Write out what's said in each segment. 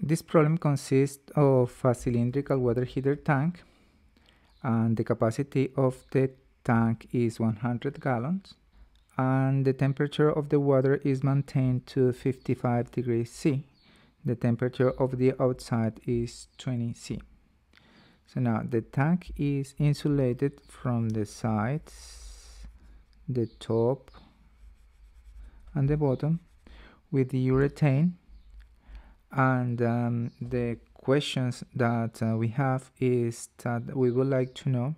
this problem consists of a cylindrical water heater tank and the capacity of the tank is 100 gallons and the temperature of the water is maintained to 55 degrees C. The temperature of the outside is 20 C. So now the tank is insulated from the sides, the top and the bottom with the urethane and um, the questions that uh, we have is that we would like to know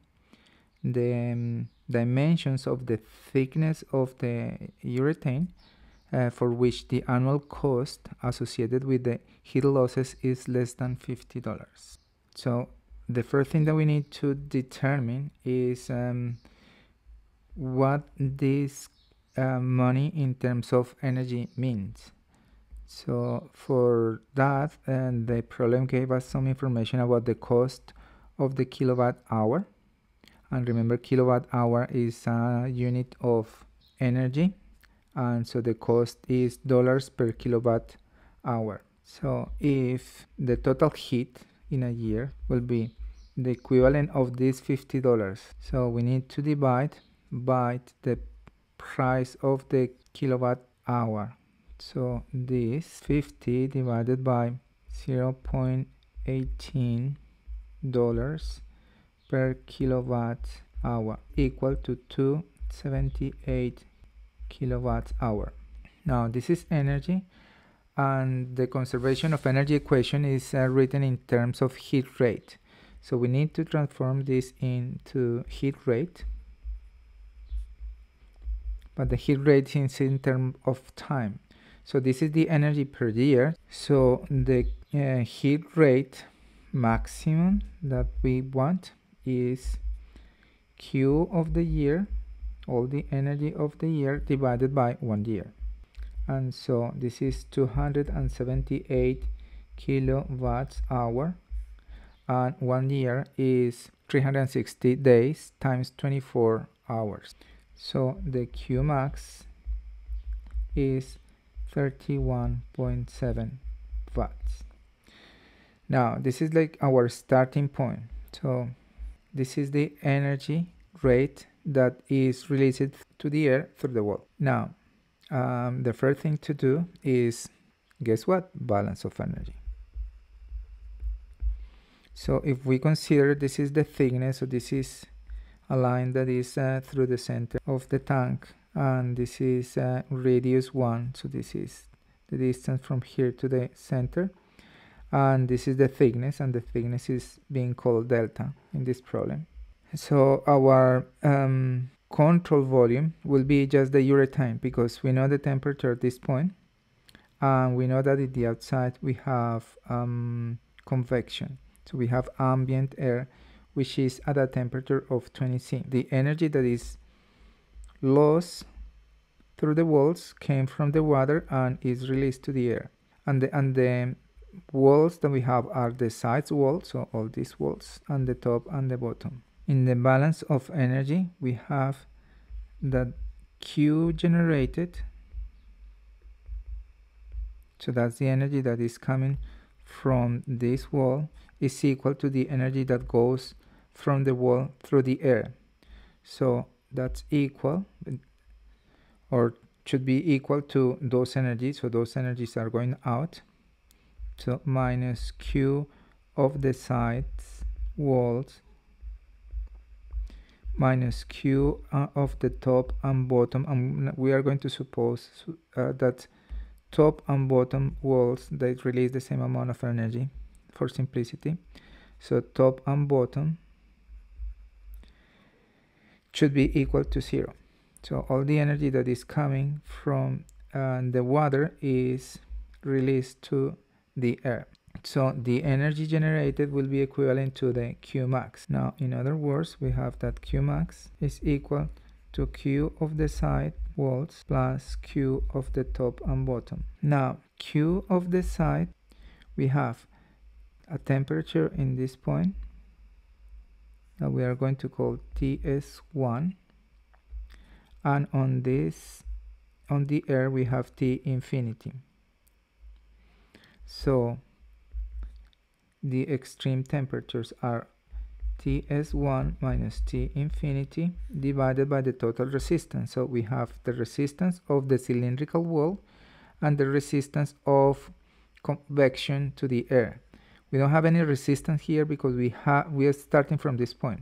the um, dimensions of the thickness of the urethane uh, for which the annual cost associated with the heat losses is less than $50. So the first thing that we need to determine is um, what this uh, money in terms of energy means. So for that, and the problem gave us some information about the cost of the kilowatt hour. And remember, kilowatt hour is a unit of energy. And so the cost is dollars per kilowatt hour. So if the total heat in a year will be the equivalent of these $50, so we need to divide by the price of the kilowatt hour so this 50 divided by 0 0.18 dollars per kilowatt hour equal to 278 kilowatt hour. Now this is energy and the conservation of energy equation is uh, written in terms of heat rate. So we need to transform this into heat rate. But the heat rate is in terms of time so this is the energy per year. So the uh, heat rate maximum that we want is Q of the year, all the energy of the year divided by one year. And so this is 278 kilowatts hour and one year is 360 days times 24 hours. So the Q max is 31.7 watts. Now this is like our starting point. So this is the energy rate that is released to the air through the wall. Now um, the first thing to do is guess what? Balance of energy. So if we consider this is the thickness so this is a line that is uh, through the center of the tank and this is uh, radius 1 so this is the distance from here to the center. And this is the thickness and the thickness is being called delta in this problem. So our um, control volume will be just the urethane because we know the temperature at this point and we know that in the outside we have um, convection. So we have ambient air which is at a temperature of 20 C. The energy that is loss through the walls came from the water and is released to the air. And the, and the walls that we have are the sides walls, so all these walls, and the top and the bottom. In the balance of energy, we have that Q generated, so that's the energy that is coming from this wall, is equal to the energy that goes from the wall through the air. So that's equal or should be equal to those energies. So those energies are going out. So minus q of the sides walls minus q uh, of the top and bottom. And we are going to suppose uh, that top and bottom walls they release the same amount of energy for simplicity. So top and bottom should be equal to zero. So all the energy that is coming from uh, the water is released to the air. So the energy generated will be equivalent to the q max. Now in other words we have that q max is equal to q of the side walls plus q of the top and bottom. Now q of the side we have a temperature in this point that we are going to call ts1 and on this on the air we have t infinity so the extreme temperatures are Ts1 minus T infinity divided by the total resistance. So we have the resistance of the cylindrical wall and the resistance of convection to the air. We don't have any resistance here because we have we are starting from this point.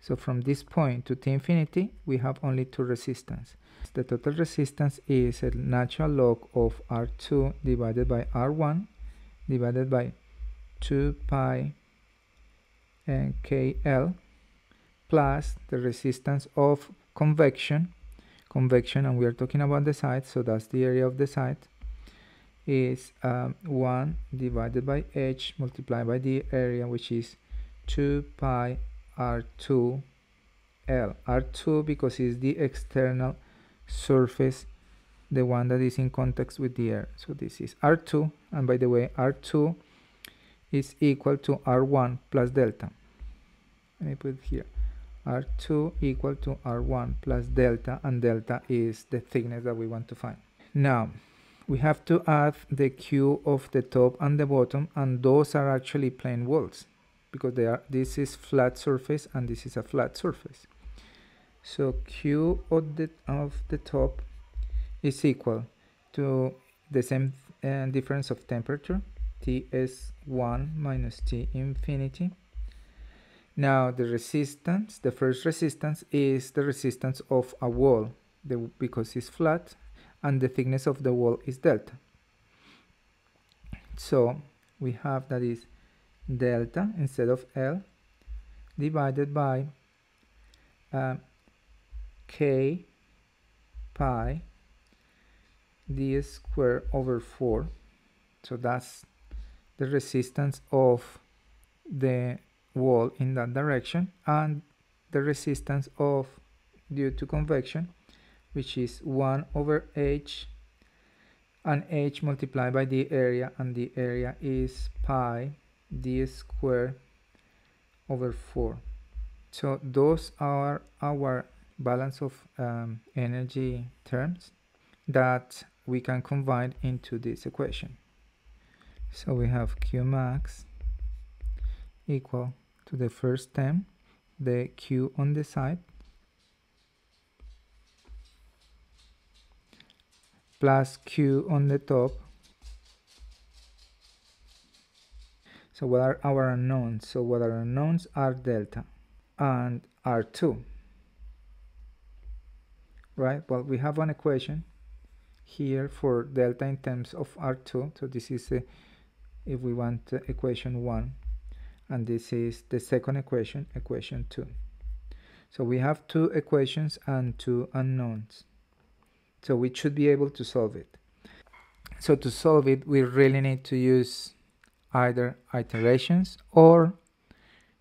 So from this point to T infinity, we have only two resistance. The total resistance is a natural log of R2 divided by R1 divided by 2 pi eh, and KL plus the resistance of convection convection and we are talking about the side so that's the area of the side is um, 1 divided by h multiplied by the area which is 2 pi r2 l. R2 because it's the external surface the one that is in contact with the air. So this is r2 and by the way r2 is equal to r1 plus delta. Let me put here. R2 equal to r1 plus delta and delta is the thickness that we want to find. Now we have to add the q of the top and the bottom and those are actually plane walls because they are this is flat surface and this is a flat surface. So q of the of the top is equal to the same uh, difference of temperature ts1 minus t infinity. Now the resistance the first resistance is the resistance of a wall the, because it's flat and the thickness of the wall is delta. So we have that is delta instead of L divided by uh, K pi d squared over 4 so that's the resistance of the wall in that direction and the resistance of due to convection which is 1 over h and h multiplied by the area and the area is pi d squared over 4 so those are our balance of um, energy terms that we can combine into this equation. So we have q max equal to the first term the q on the side plus q on the top So what are our unknowns? So what our unknowns are delta and R2. Right? Well, we have an equation here for delta in terms of R2. So this is, a, if we want equation 1. And this is the second equation, equation 2. So we have two equations and two unknowns. So we should be able to solve it. So to solve it, we really need to use either iterations or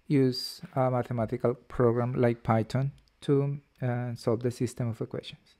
use a mathematical program like Python to uh, solve the system of equations.